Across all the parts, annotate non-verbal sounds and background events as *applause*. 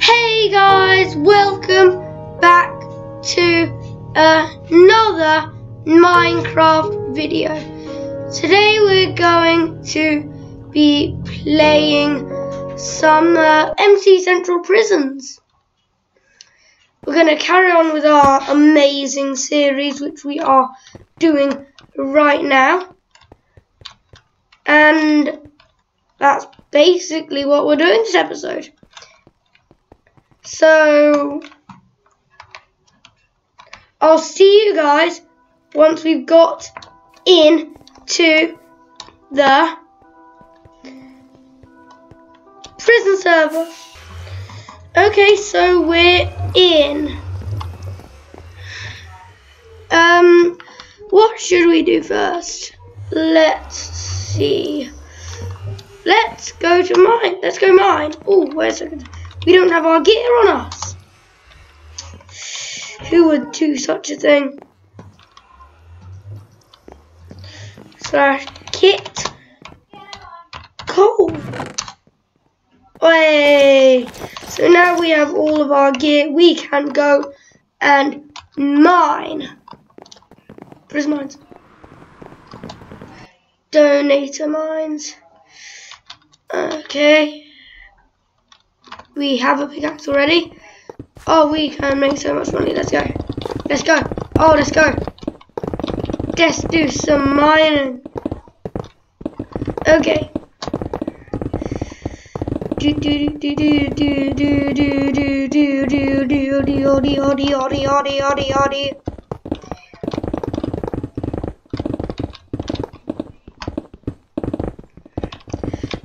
Hey guys, welcome back to another Minecraft video. Today we're going to be playing some uh, MC Central Prisons. We're going to carry on with our amazing series which we are doing right now. And that's basically what we're doing this episode. So, I'll see you guys once we've got in to the prison server. Okay, so we're in. Um, what should we do first? Let's see. Let's go to mine. Let's go mine. Oh, a second. We don't have our gear on us. Who would do such a thing? Slash kit. Cool. Way. So now we have all of our gear. We can go and mine. Prison mines. Donator mines. Okay. We have a pickaxe already. Oh, we can make so much money. Let's go. Let's go. Oh, let's go. Let's do some mining. Okay.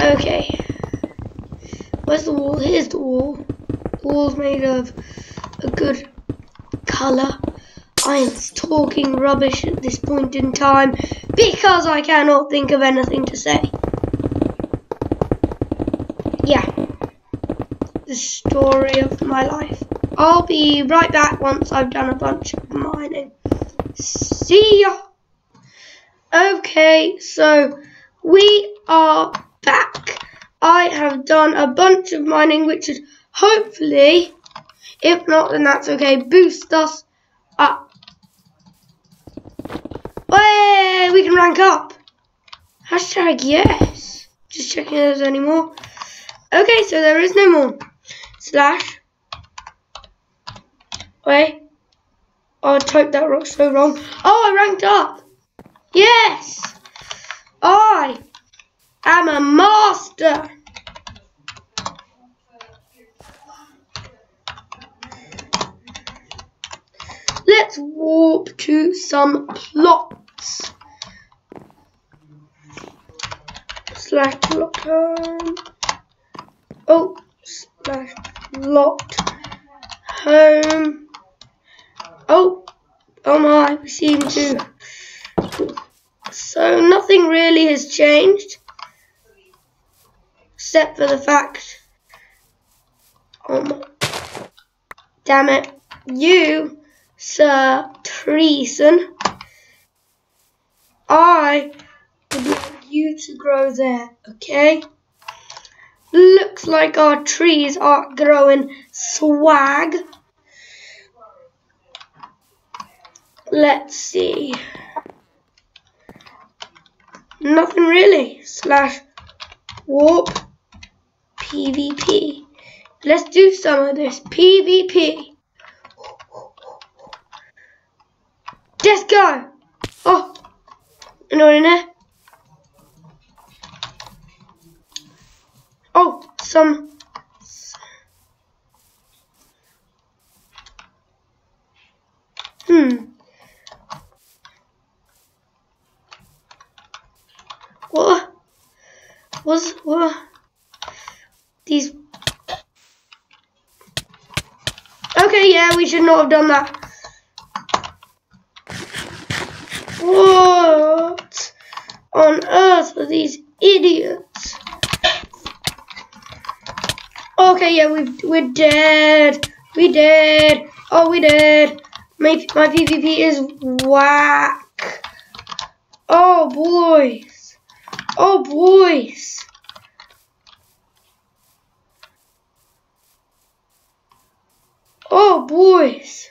Okay. Where's the wall? Here's the wall. Wall's made of a good colour. I am talking rubbish at this point in time because I cannot think of anything to say. Yeah. The story of my life. I'll be right back once I've done a bunch of mining. See ya! Okay, so we are back. Have done a bunch of mining which should hopefully, if not then that's okay, boost us up. Way, we can rank up. Hashtag yes. Just checking if there's any more. Okay, so there is no more. Slash. Wait. Oh, I typed that rock so wrong. Oh, I ranked up. Yes. I am a master. Let's warp to some plots. Slash home. Oh, slash plot home. Oh, oh my, we seem to. So nothing really has changed. Except for the fact. Oh. Damn it. You Sir Treason. I would like you to grow there, okay? Looks like our trees are growing swag. Let's see. Nothing really. Slash warp PvP. Let's do some of this PvP. Let's go. Oh, anyone in there? Oh, some. Hmm. What? Was what? These. Okay, yeah, we should not have done that. What on earth are these idiots? Okay, yeah, we we're dead. We dead. Oh, we dead. My my PvP is whack. Oh boys. Oh boys. Oh, boys.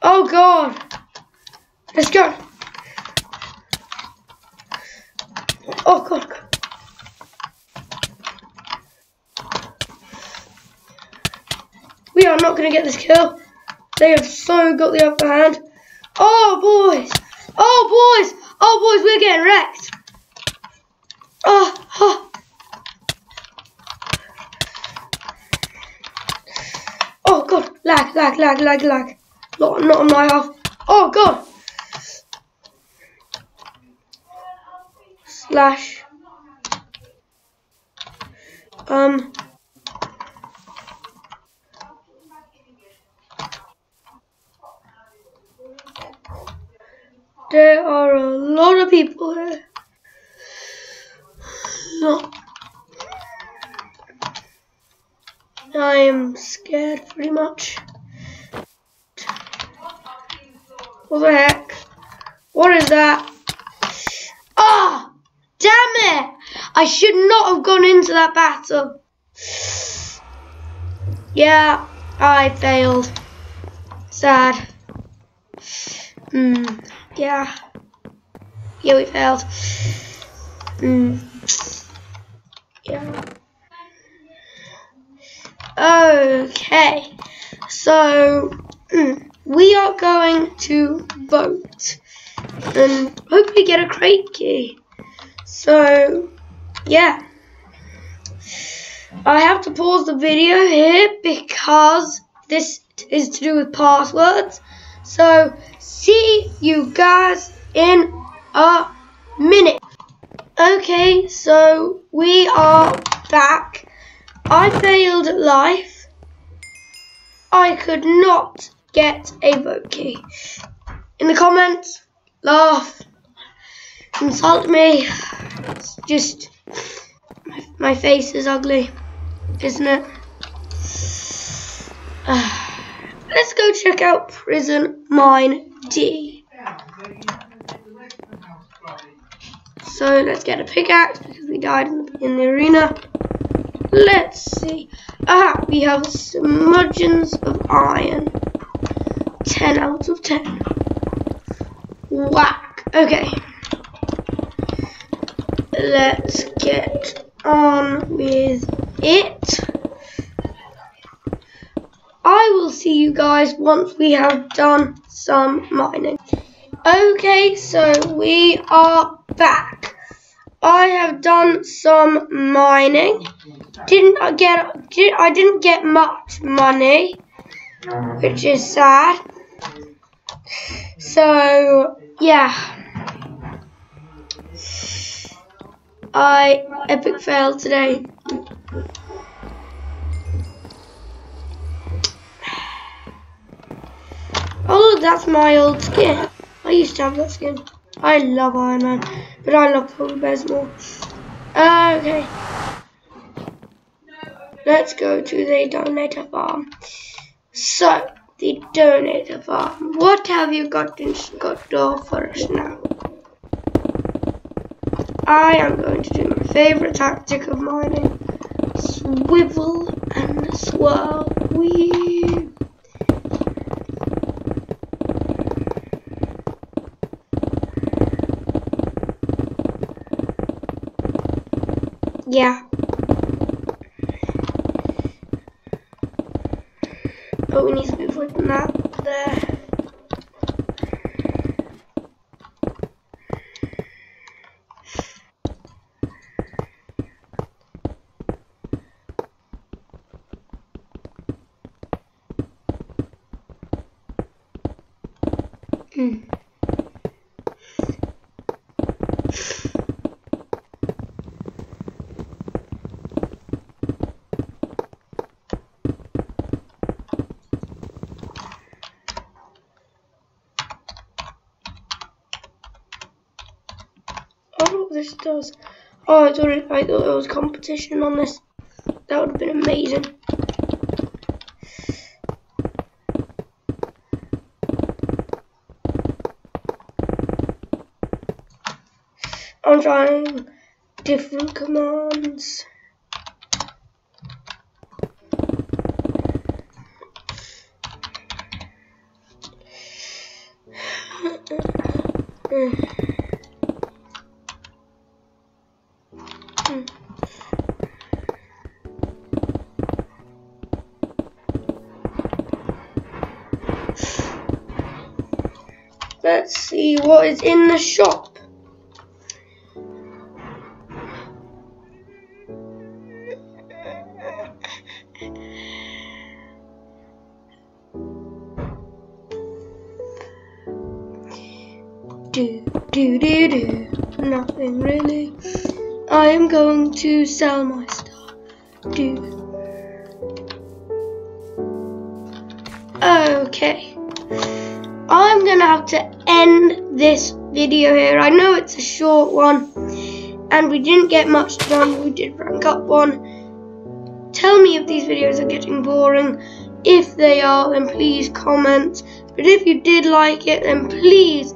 Oh, God. Let's go. Oh, God. God. We are not going to get this kill. They have so got the upper hand. Oh, boys. Oh, boys. Oh, boys, we're getting wrecked. Oh, oh. Oh, God. Lag, lag, lag, lag, lag. Not, not on my half. Oh, God. Slash. Um. There are a lot of people here. No. I am scared pretty much. What the heck? What is that? Ah! Oh, damn it! I should not have gone into that battle. Yeah, I failed. Sad. Hmm. Yeah. Yeah, we failed. Hmm. Yeah. Okay. So, mm, we are going to vote and hopefully get a crate key. So, yeah. I have to pause the video here because this is to do with passwords. So, see you guys in a minute. Okay, so we are back. I failed life. I could not get a vote key. In the comments, laugh, insult me. Just, my, face is ugly, isn't it? Uh, *sighs* let's go check out Prison Mine D. So let's get a pickaxe because we died in the, in the arena. Let's see. Ah, we have smudgeons of iron. 10 out of 10. Whack. Okay. Let's get on with it. I will see you guys once we have done some mining. Okay, so we are back. I have done some mining. Didn't I get did, I didn't get much money, which is sad. So yeah. I epic fail today. Oh, that's my old skin. I used to have that skin. I love Iron Man, but I love polar bears more. Uh, okay. Let's go to the donator farm. So, the donator farm. What have you got in store for us now? I am going to do my favourite tactic of mining. Swivel and swirl. Wee. Yeah. But we need to move like that there. Hmm. this does. Oh, I thought, it, I thought there was competition on this. That would have been amazing. I'm trying different commands. Let's see what is in the shop. Do do do do nothing really. I am going to sell my stuff. Do okay. I'm gonna have to end this video here. I know it's a short one and we didn't get much done. We did rank up one. Tell me if these videos are getting boring. If they are, then please comment. But if you did like it, then please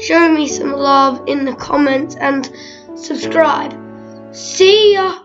show me some love in the comments and subscribe. See ya!